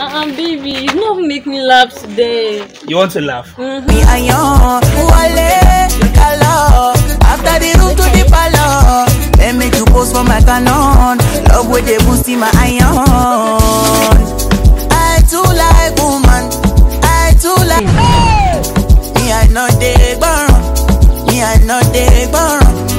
Uh-uh, baby, it's not make me laugh today. You want to laugh? Mm -hmm. After the room to the palace, they make you post for my canon. Love with the boost in my iron. I too like woman. I too like. Me, I know they borrow. Me, I know they borrow.